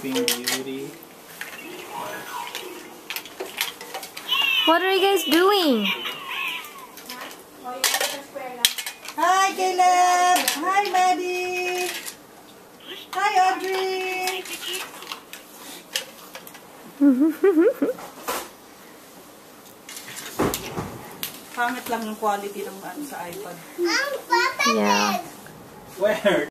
Sleeping Beauty. What are you guys doing? Hi, Caleb! Hi, Maddie! Hi, Audrey! Pangit lang yung quality ng ano sa iPad. Yeah. Where?